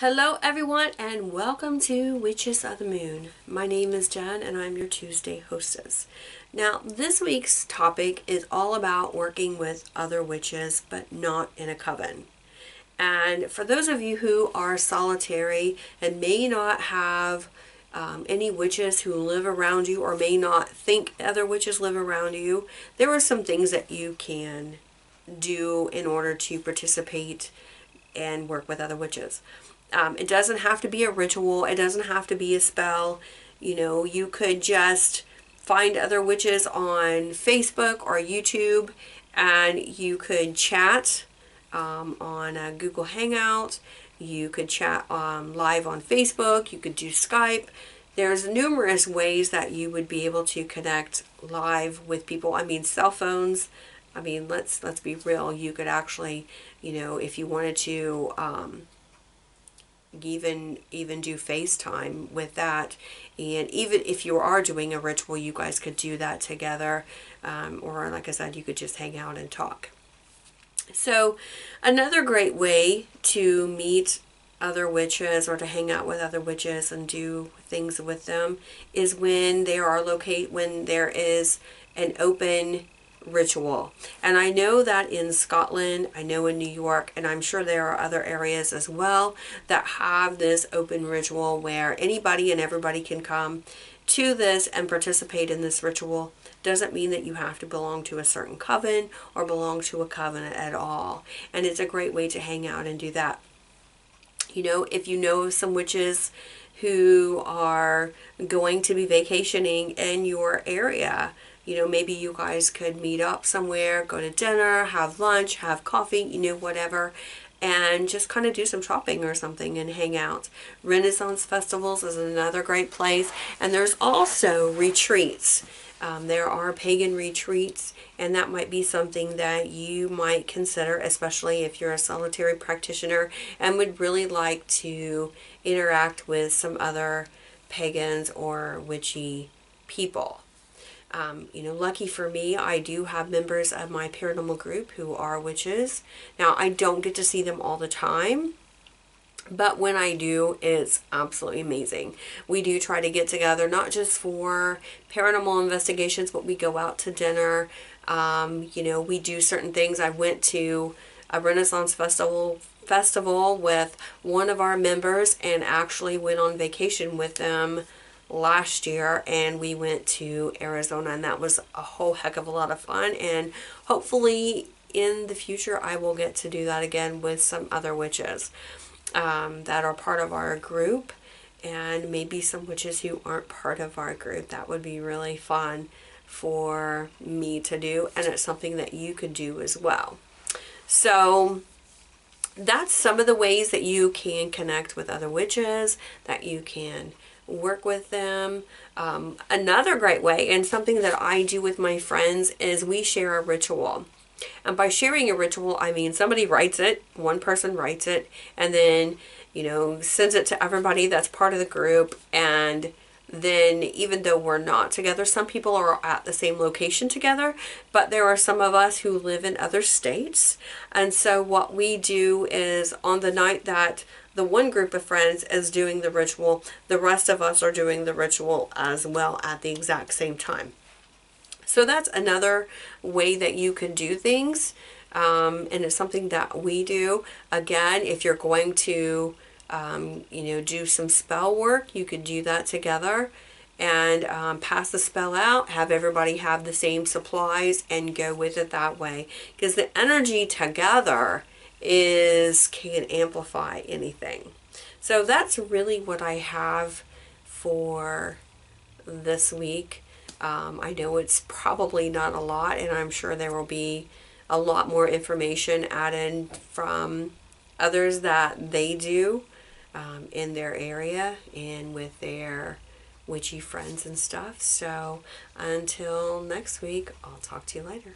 Hello everyone and welcome to Witches of the Moon. My name is Jenn and I'm your Tuesday hostess. Now this week's topic is all about working with other witches but not in a coven. And for those of you who are solitary and may not have um, any witches who live around you or may not think other witches live around you, there are some things that you can do in order to participate and work with other witches. Um, it doesn't have to be a ritual. It doesn't have to be a spell. You know, you could just find other witches on Facebook or YouTube and you could chat um, on a Google Hangout. You could chat um, live on Facebook. You could do Skype. There's numerous ways that you would be able to connect live with people. I mean, cell phones. I mean, let's let's be real. You could actually, you know, if you wanted to um, even even do FaceTime with that. And even if you are doing a ritual, you guys could do that together. Um, or like I said, you could just hang out and talk. So another great way to meet other witches or to hang out with other witches and do things with them is when they are locate when there is an open ritual. And I know that in Scotland, I know in New York, and I'm sure there are other areas as well that have this open ritual where anybody and everybody can come to this and participate in this ritual. Doesn't mean that you have to belong to a certain coven or belong to a covenant at all. And it's a great way to hang out and do that. You know, if you know some witches who are going to be vacationing in your area, you know, maybe you guys could meet up somewhere, go to dinner, have lunch, have coffee, you know, whatever, and just kind of do some shopping or something and hang out. Renaissance festivals is another great place. And there's also retreats. Um, there are pagan retreats, and that might be something that you might consider, especially if you're a solitary practitioner and would really like to interact with some other pagans or witchy people. Um, you know, lucky for me, I do have members of my paranormal group who are witches. Now, I don't get to see them all the time, but when I do, it's absolutely amazing. We do try to get together, not just for paranormal investigations, but we go out to dinner. Um, you know, we do certain things. I went to a Renaissance festival festival with one of our members and actually went on vacation with them last year and we went to Arizona and that was a whole heck of a lot of fun and hopefully in the future I will get to do that again with some other witches um, that are part of our group and maybe some witches who aren't part of our group. That would be really fun for me to do and it's something that you could do as well. So that's some of the ways that you can connect with other witches, that you can work with them. Um, another great way, and something that I do with my friends, is we share a ritual. And by sharing a ritual, I mean somebody writes it, one person writes it, and then, you know, sends it to everybody that's part of the group. And then, even though we're not together, some people are at the same location together, but there are some of us who live in other states. And so, what we do is on the night that the one group of friends is doing the ritual, the rest of us are doing the ritual as well at the exact same time. So that's another way that you can do things. Um, and it's something that we do. Again, if you're going to, um, you know, do some spell work, you could do that together and um, pass the spell out, have everybody have the same supplies and go with it that way. Because the energy together is can amplify anything. So that's really what I have for this week. Um, I know it's probably not a lot, and I'm sure there will be a lot more information added from others that they do um, in their area and with their witchy friends and stuff. So until next week, I'll talk to you later.